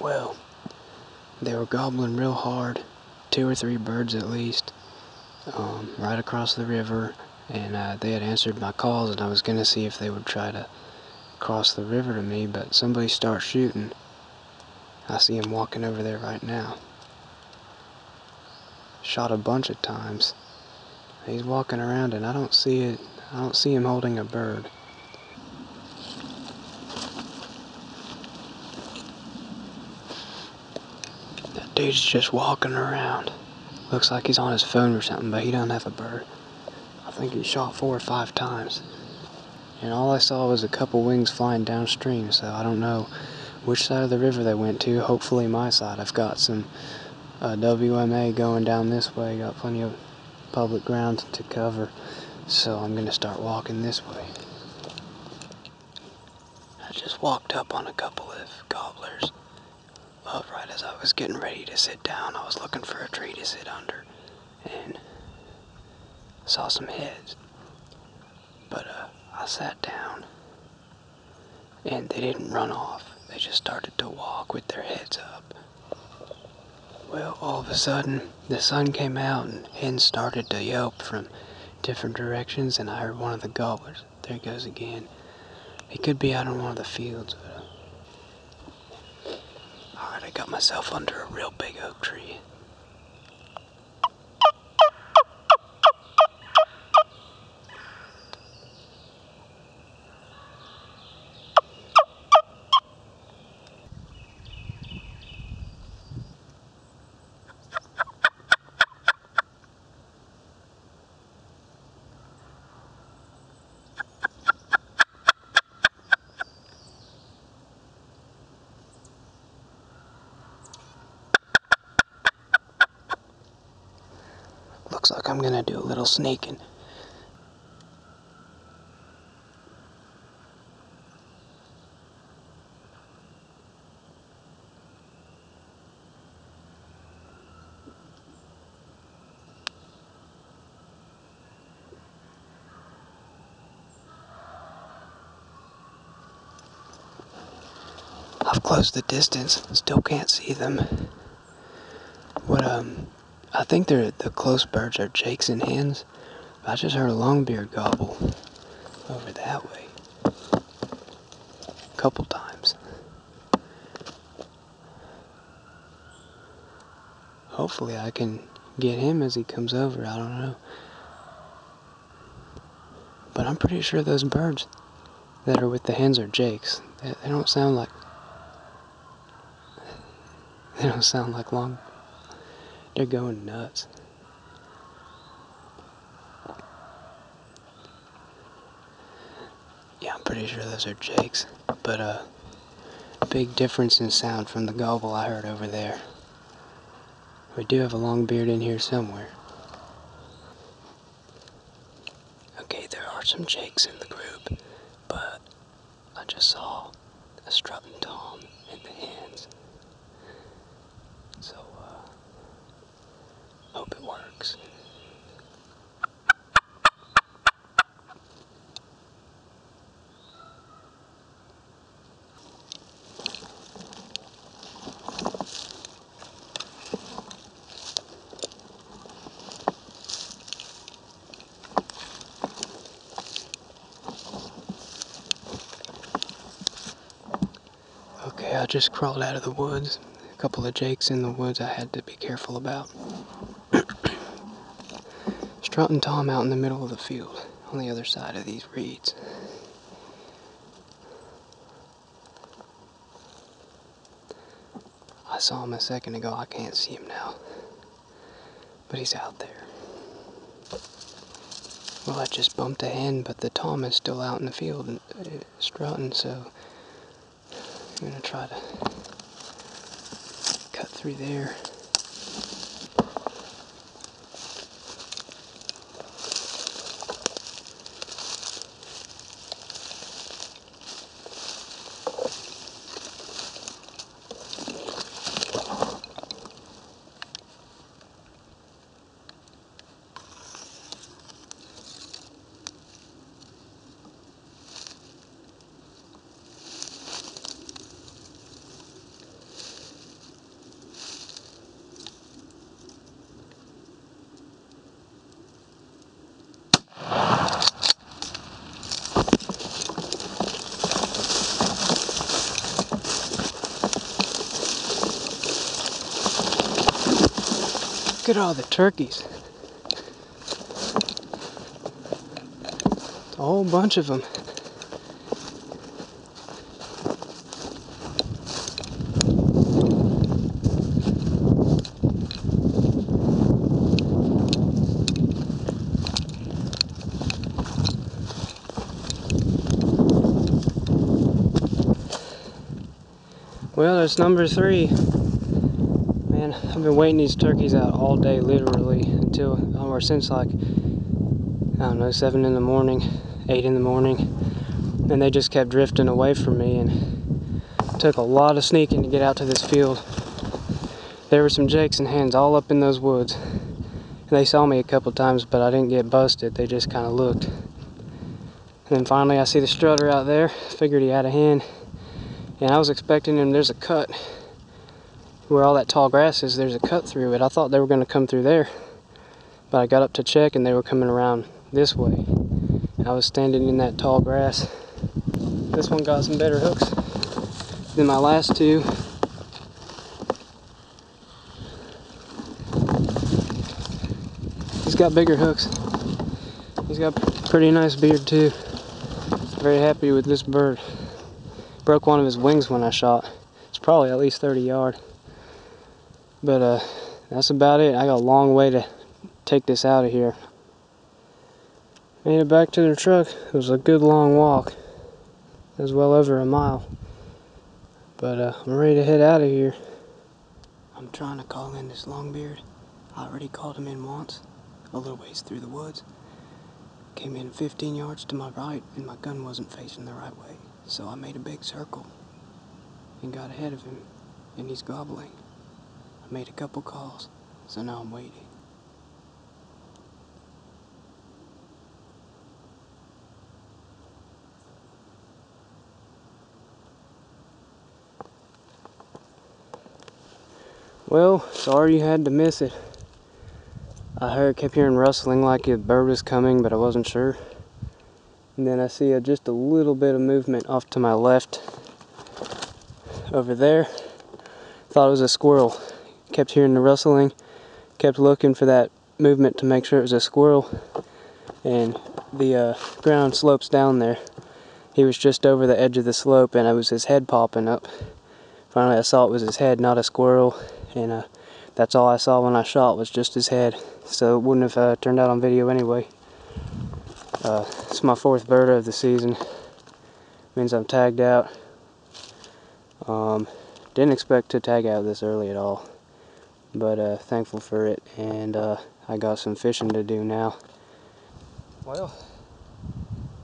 Well, they were gobbling real hard, two or three birds at least, um, right across the river, and uh, they had answered my calls, and I was gonna see if they would try to cross the river to me, but somebody starts shooting. I see him walking over there right now. Shot a bunch of times. He's walking around, and I don't see it. I don't see him holding a bird. Dude's just walking around. Looks like he's on his phone or something, but he don't have a bird. I think he shot four or five times. And all I saw was a couple wings flying downstream, so I don't know which side of the river they went to. Hopefully my side. I've got some uh, WMA going down this way. Got plenty of public ground to cover, so I'm going to start walking this way. I just walked up on a couple of gobblers. Right as I was getting ready to sit down, I was looking for a tree to sit under, and saw some heads. But uh, I sat down, and they didn't run off. They just started to walk with their heads up. Well, all of a sudden, the sun came out, and hens started to yelp from different directions, and I heard one of the gobblers. There he goes again. He could be out in one of the fields. I got myself under a real big oak tree. Looks like I'm gonna do a little sneaking. I've closed the distance, still can't see them. What, um, I think they're the close birds are jakes and hens. I just heard a longbeard gobble over that way. A couple times. Hopefully I can get him as he comes over, I don't know. But I'm pretty sure those birds that are with the hens are jakes. They, they don't sound like they don't sound like long. They're going nuts. Yeah, I'm pretty sure those are jakes. But, uh, big difference in sound from the gobble I heard over there. We do have a long beard in here somewhere. Okay, there are some jakes in the group, but I just saw a strutting tom in the hens. So, hope it works. Okay, I just crawled out of the woods. A couple of jakes in the woods I had to be careful about. Strutting Tom out in the middle of the field on the other side of these reeds. I saw him a second ago. I can't see him now. But he's out there. Well, I just bumped a hen, but the Tom is still out in the field and uh, strutting, so I'm gonna try to cut through there. At all the turkeys. A whole bunch of them. Well, that's number three. I've been waiting these turkeys out all day, literally, until, or since like, I don't know, 7 in the morning, 8 in the morning. And they just kept drifting away from me, and took a lot of sneaking to get out to this field. There were some jakes and hens all up in those woods. And they saw me a couple times, but I didn't get busted. They just kind of looked. And then finally I see the strutter out there. Figured he had a hen and I was expecting him, there's a cut where all that tall grass is, there's a cut through it. I thought they were going to come through there, but I got up to check and they were coming around this way. I was standing in that tall grass. This one got some better hooks than my last two. He's got bigger hooks. He's got pretty nice beard too. Very happy with this bird broke one of his wings when I shot. It's probably at least 30 yard. But uh, that's about it. I got a long way to take this out of here. Made it back to the truck. It was a good long walk. It was well over a mile. But uh, I'm ready to head out of here. I'm trying to call in this longbeard. I already called him in once, a little ways through the woods. Came in 15 yards to my right, and my gun wasn't facing the right way. So I made a big circle and got ahead of him, and he's gobbling. Made a couple calls, so now I'm waiting. Well, sorry you had to miss it. I heard, kept hearing rustling like a bird was coming, but I wasn't sure. And then I see a, just a little bit of movement off to my left over there. Thought it was a squirrel. Kept hearing the rustling. Kept looking for that movement to make sure it was a squirrel. And the uh, ground slopes down there. He was just over the edge of the slope and it was his head popping up. Finally I saw it was his head, not a squirrel. And uh, that's all I saw when I shot was just his head. So it wouldn't have uh, turned out on video anyway. Uh, it's my fourth bird of the season. Means I'm tagged out. Um, didn't expect to tag out this early at all. But uh, thankful for it. And uh, I got some fishing to do now. Well,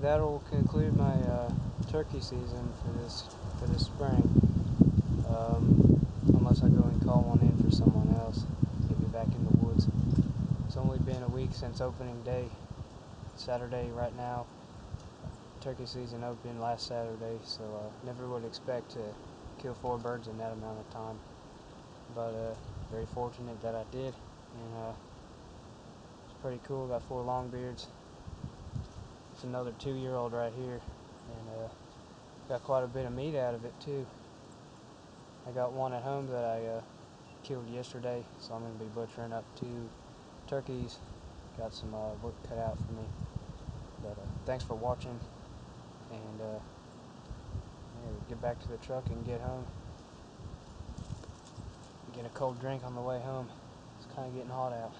that'll conclude my uh, turkey season for this for this spring. Um, unless I go and call one in for someone else, get me back in the woods. It's only been a week since opening day. Saturday right now. Turkey season opened last Saturday, so uh, never would expect to kill four birds in that amount of time. But uh, very fortunate that I did, and uh, it's pretty cool. Got four long beards. It's another two-year-old right here, and uh, got quite a bit of meat out of it too. I got one at home that I uh, killed yesterday, so I'm going to be butchering up two turkeys. Got some uh, work cut out for me. But uh, thanks for watching, and uh, get back to the truck and get home. Get a cold drink on the way home. It's kind of getting hot out.